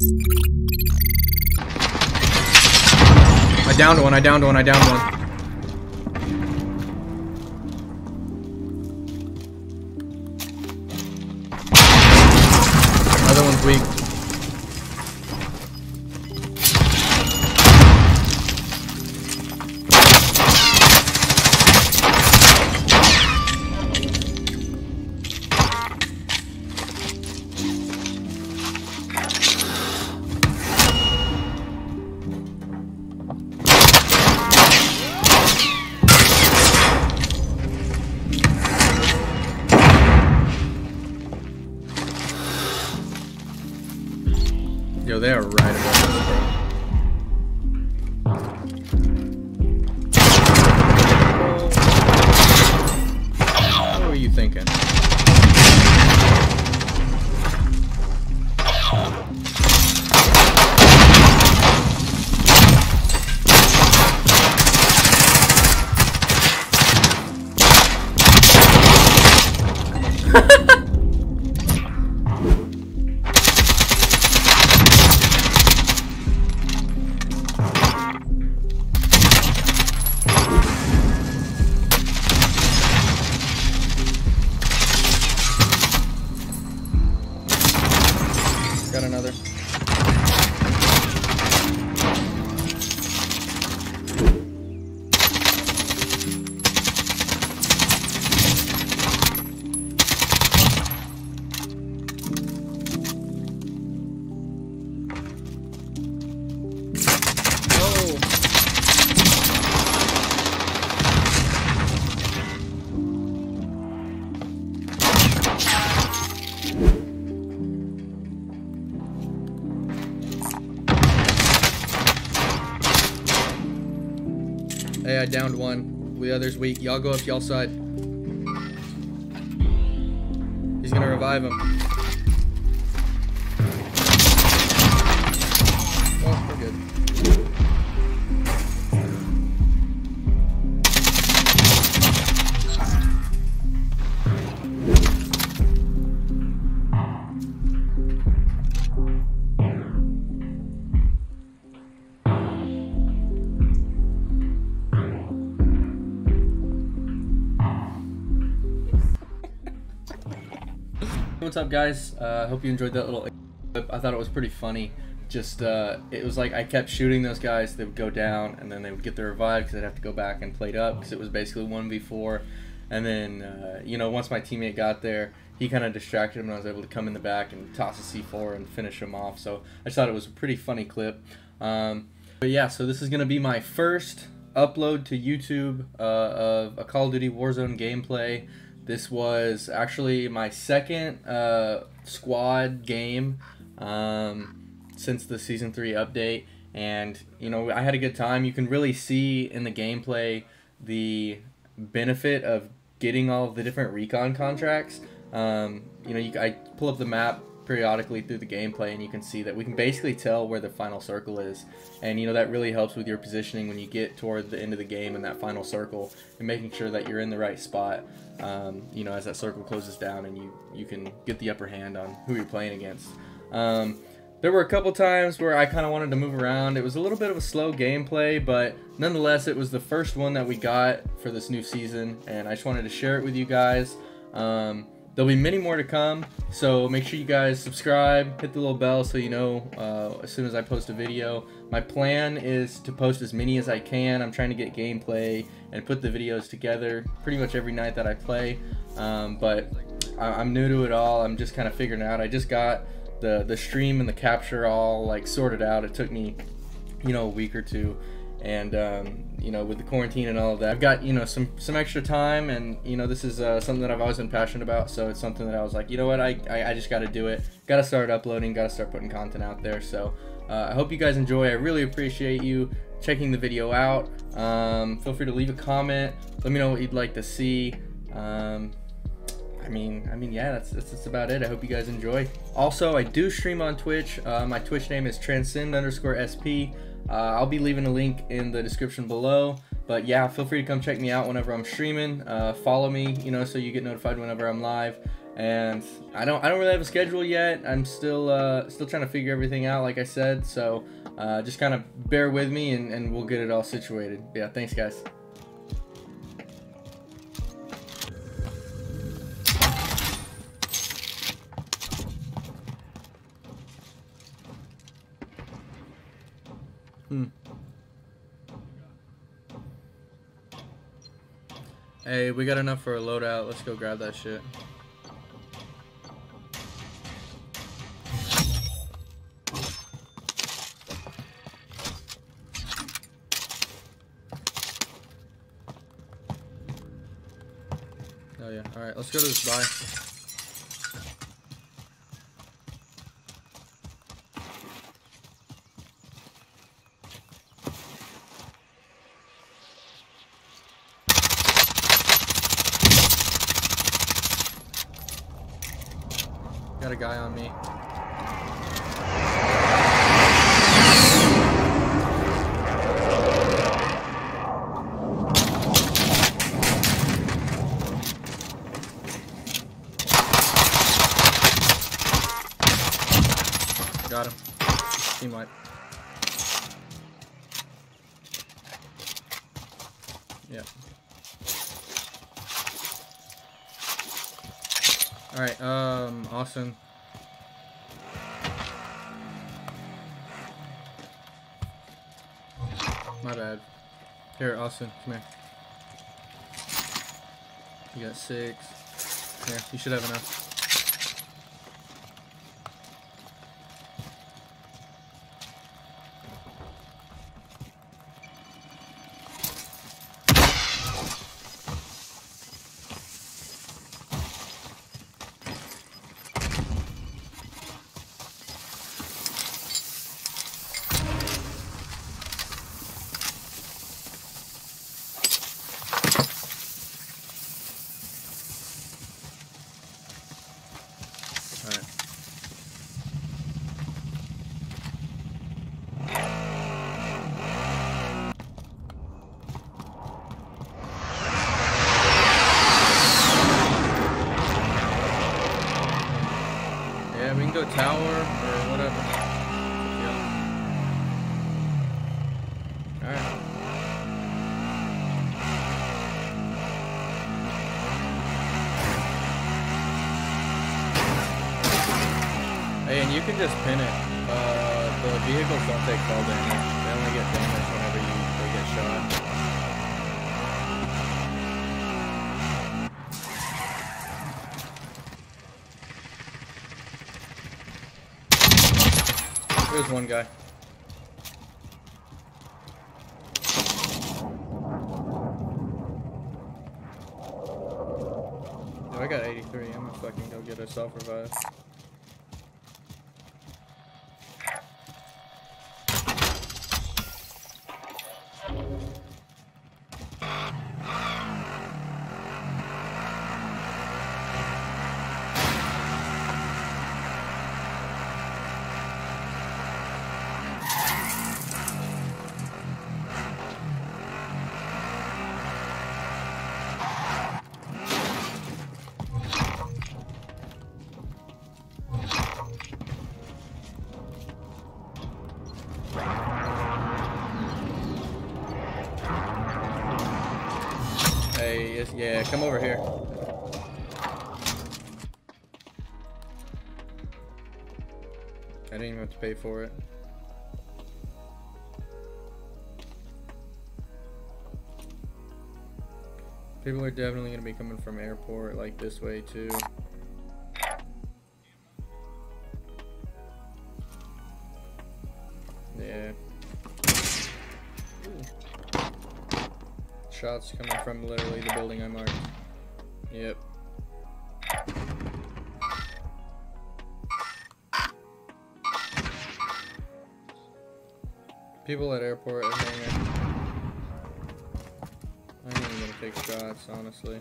I downed one, I downed one, I downed one. Downed one. The other's weak. Y'all go up y'all side. He's gonna revive him. What's up, guys? Uh, hope you enjoyed that little clip. I thought it was pretty funny. Just, uh, it was like I kept shooting those guys. They would go down, and then they would get the revive because they'd have to go back and plate up because it was basically 1v4. And then, uh, you know, once my teammate got there, he kind of distracted him, and I was able to come in the back and toss a C4 and finish him off. So I just thought it was a pretty funny clip. Um, but yeah, so this is going to be my first upload to YouTube uh, of a Call of Duty Warzone gameplay. This was actually my second uh, squad game um, since the season three update, and you know I had a good time. You can really see in the gameplay the benefit of getting all the different recon contracts. Um, you know, you, I pull up the map periodically through the gameplay and you can see that we can basically tell where the final circle is and you know that really helps with your positioning when you get toward the end of the game in that final circle and making sure that you're in the right spot um, you know as that circle closes down and you you can get the upper hand on who you're playing against um, there were a couple times where I kind of wanted to move around. It was a little bit of a slow gameplay, but nonetheless, it was the first one that we got for this new season, and I just wanted to share it with you guys. Um, there'll be many more to come, so make sure you guys subscribe, hit the little bell so you know uh, as soon as I post a video. My plan is to post as many as I can. I'm trying to get gameplay and put the videos together pretty much every night that I play, um, but I- I'm new to it all. I'm just kind of figuring out. I just got the the stream and the capture all like sorted out. It took me, you know, a week or two, and um, you know, with the quarantine and all of that, I've got you know some some extra time, and you know, this is uh, something that I've always been passionate about. So it's something that I was like, you know what, I I, I just got to do it. Got to start uploading. Got to start putting content out there. So uh, I hope you guys enjoy. I really appreciate you checking the video out. Um, feel free to leave a comment. Let me know what you'd like to see. Um, I mean, I mean, yeah, that's, that's that's about it. I hope you guys enjoy. Also, I do stream on Twitch. Uh, my Twitch name is transcend underscore sp. Uh, I'll be leaving a link in the description below. But yeah, feel free to come check me out whenever I'm streaming. Uh, follow me, you know, so you get notified whenever I'm live. and I don't I don't really have a schedule yet. I'm still uh, still trying to figure everything out, like I said. So uh, just kind of bear with me, and, and we'll get it all situated. Yeah, thanks, guys. Hey, we got enough for a loadout. Let's go grab that shit. Oh yeah. Alright, let's go to this buy. Got a guy on me. Got him. Team wipe. Yeah. Alright, um, Austin. My bad. Here, Austin, come here. You got six. Here, you should have enough. Alright. Go tower or whatever. Hey, and you can just pin it. Uh, the vehicles don't take fall damage. They only get damage whenever you they get shot. There's one guy. Yo, I got 83. I'm gonna fucking go get a self yeah, come over here. I didn't even have to pay for it. People are definitely gonna be coming from airport like this way too. Shots coming from literally the building I marked. Yep. People at airport are hanging. I ain't even gonna take shots, honestly.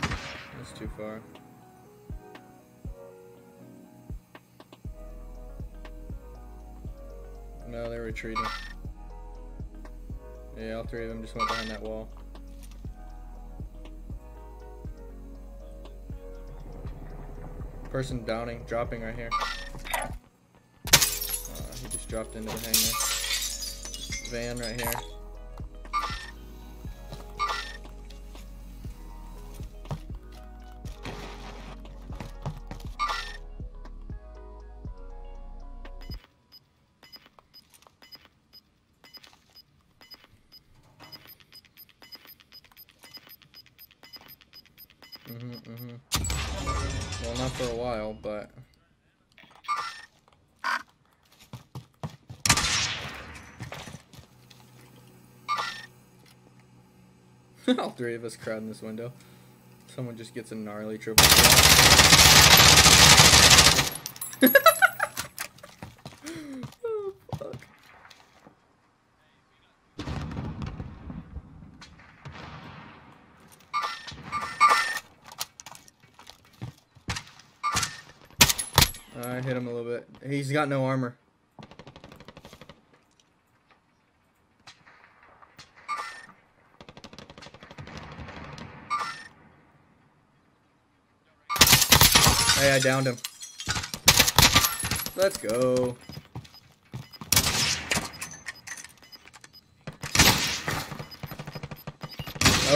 That's too far. No, they're retreating. Yeah, all three of them just went behind that wall. Person downing, dropping right here. Uh, he just dropped into the hangar. Van right here. All three of us crowding this window. Someone just gets a gnarly triple Uh, I hit him a little bit. He's got no armor. Hey, I downed him. Let's go.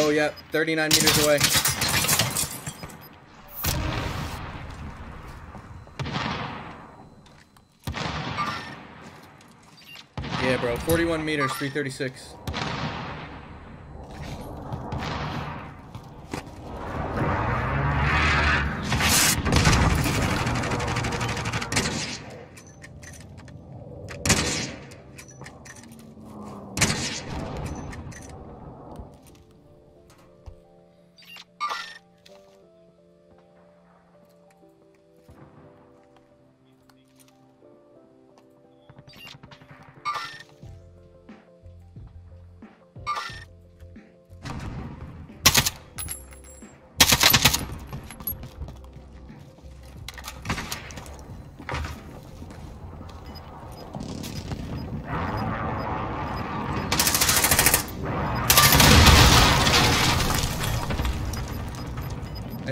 Oh, yeah, 39 meters away. Yeah, bro, 41 meters, 336.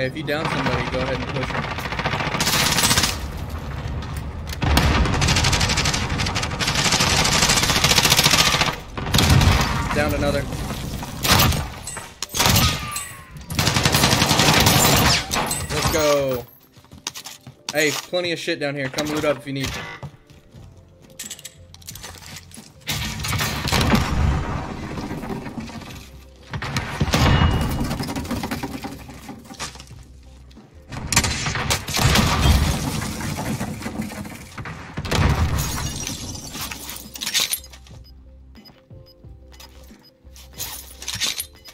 If you down somebody, go ahead and push them. Down another. Let's go. Hey, plenty of shit down here. Come loot up if you need.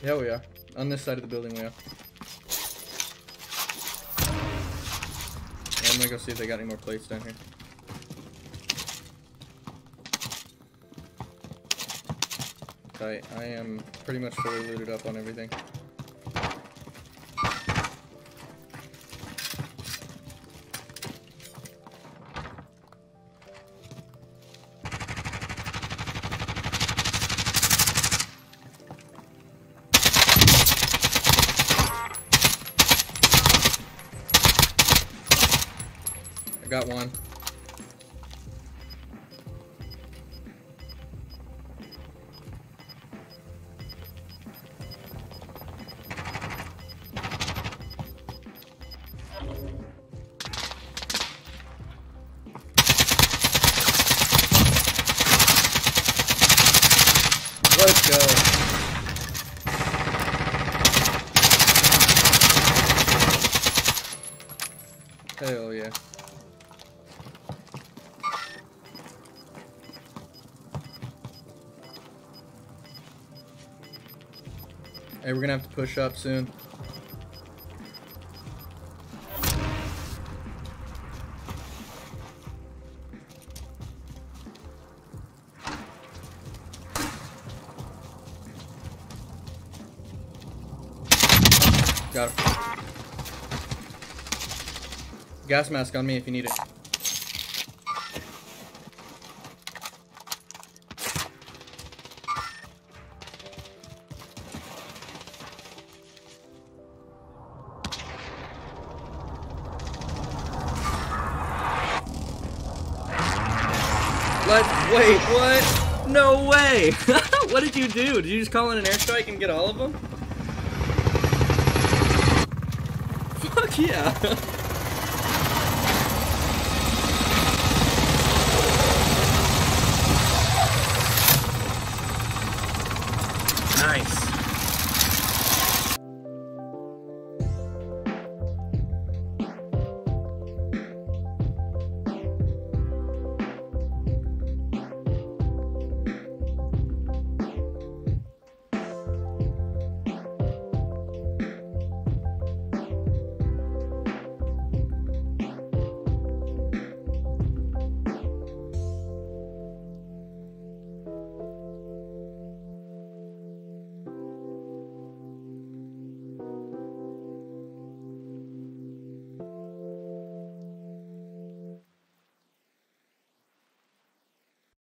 Yeah, we are. On this side of the building, we are. I'm gonna go see if they got any more plates down here. Tight. I am pretty much fully looted up on everything. Got one. Let's go. Hell yeah. Hey, we're gonna have to push up soon. Got him. Gas mask on me if you need it. Wait. What? No way. what did you do? Did you just call in an airstrike and get all of them? Fuck yeah.